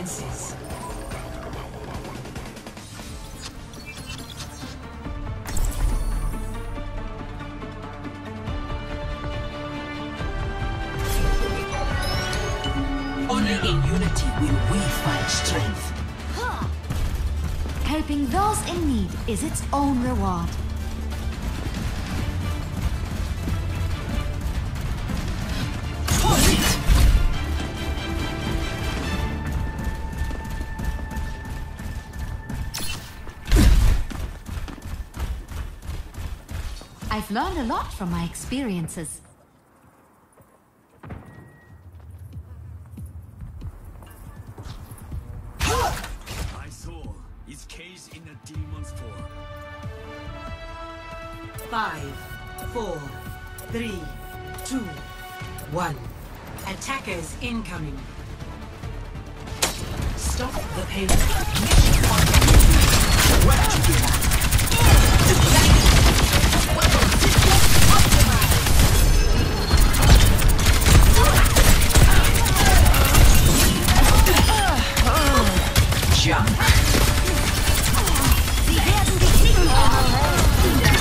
Prepare your defenses. Only in unity will we find strength. Helping those in need is its own reward. I've learned a lot from my experiences. My soul is caged in a demon's form. Five, four, three, two, one. Attackers incoming. Stop the pain. Sie werden geknickt.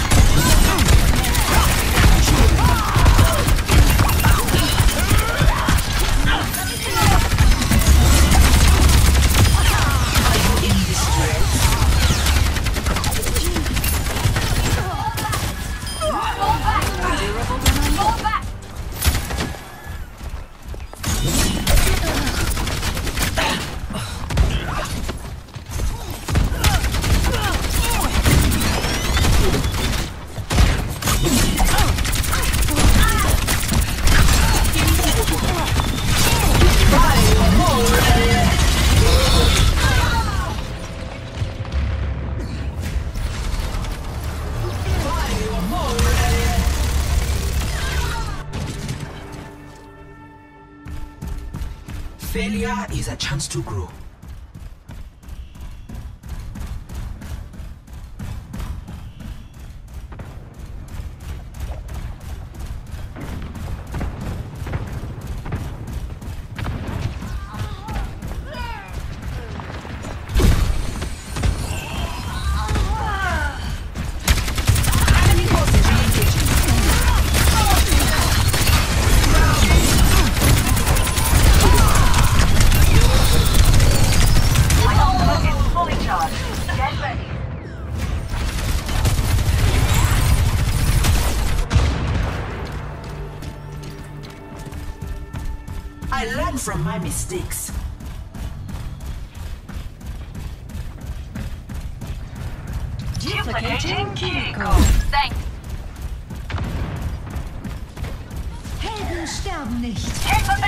Is a chance to grow. Sticks. Duplicating Kiko. Thanks. Helden sterben nicht. Helfer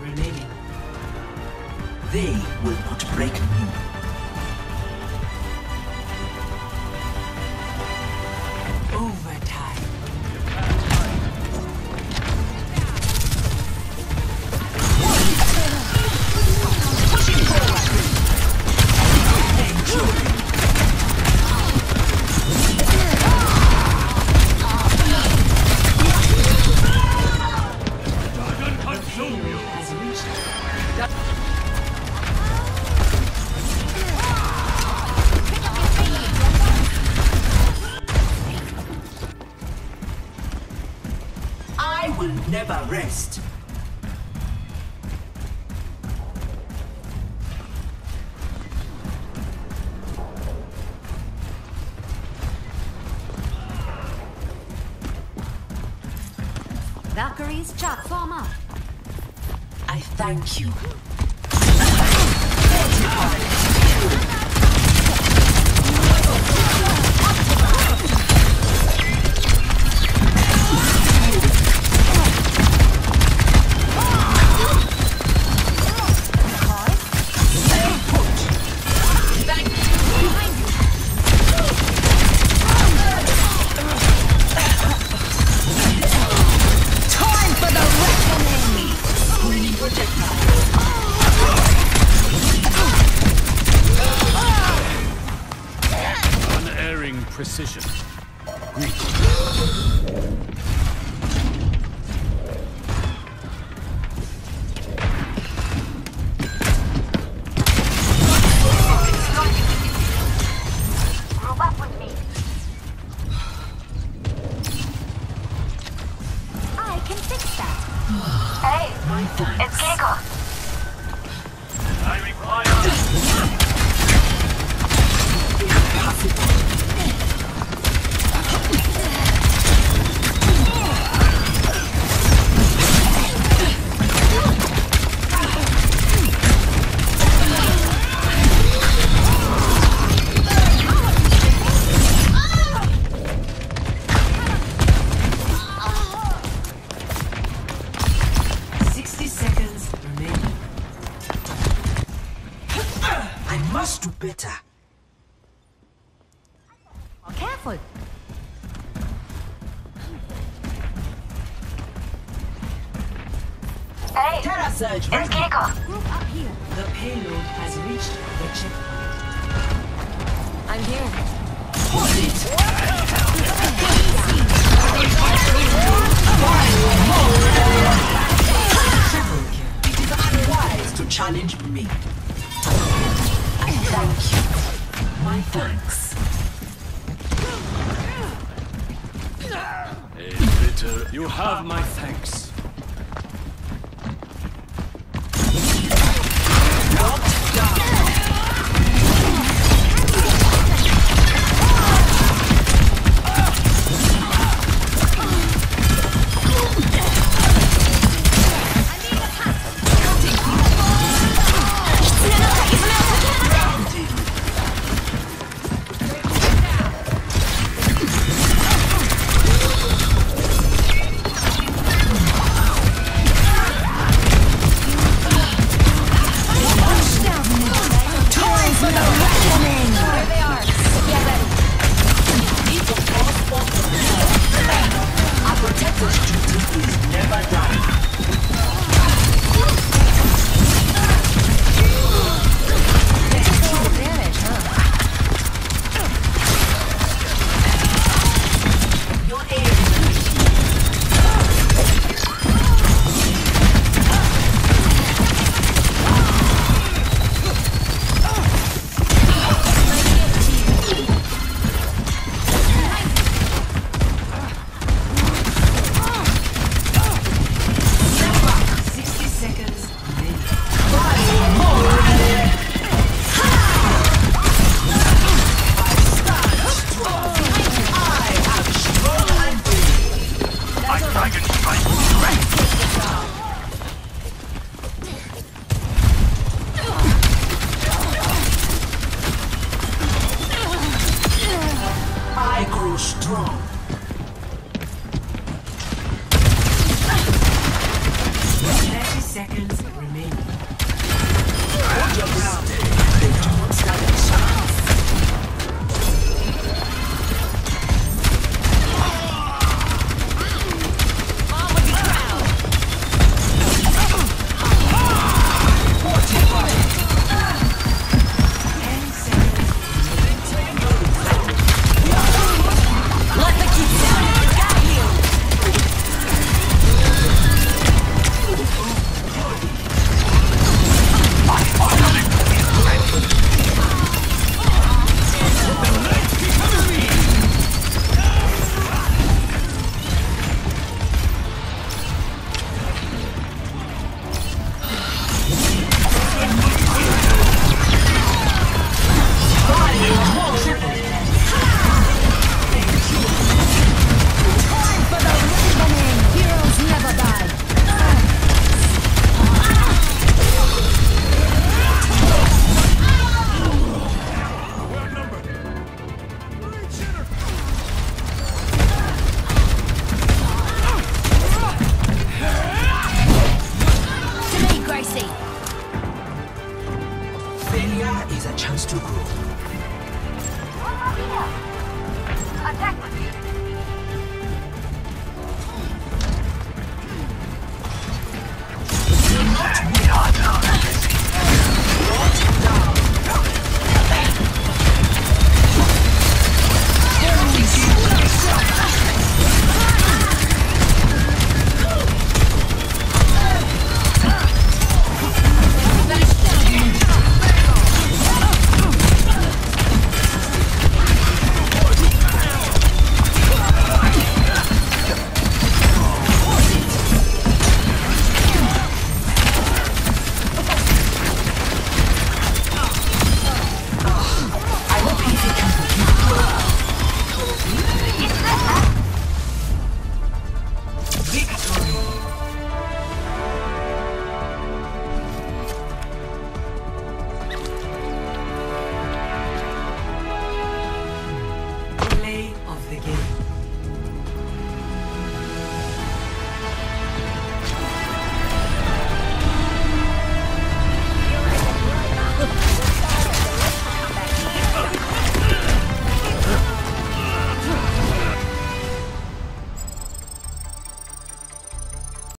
remaining. They will not break me. Valkyries, chop, form up. I thank you. Group must do better. Oh, careful. Hey, Terra Surge it's ready. Keiko. Group up here. The payload has reached the checkpoint. I'm here. Hold it! Triple kill. It is unwise to challenge thanks. A bitter. You have my thanks.